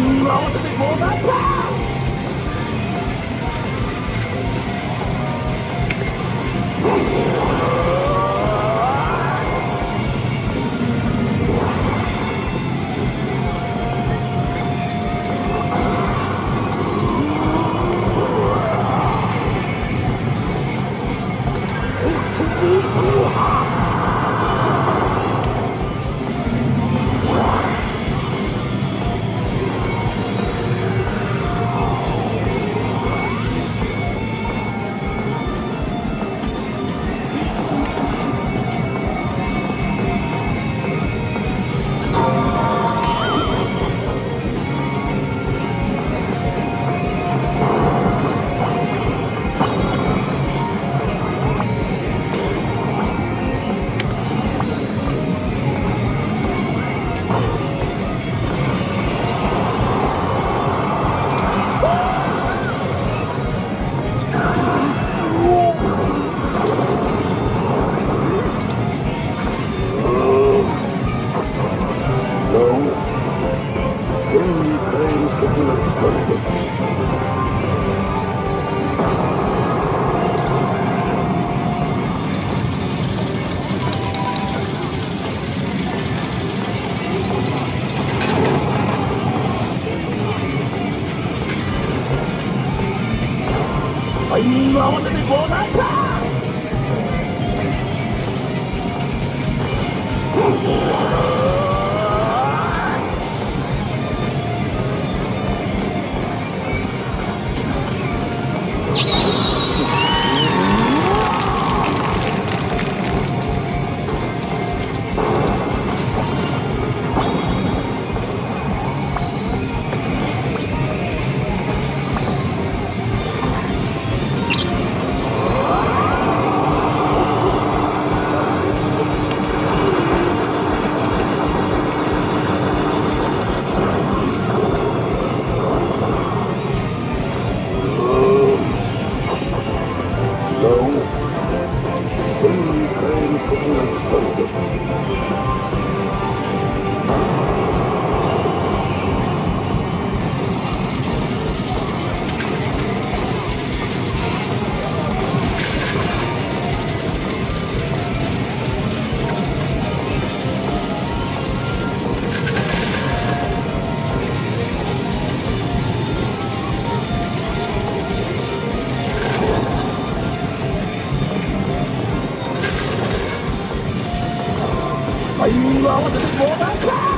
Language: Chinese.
I want to be more of that. 哇！我的祖国。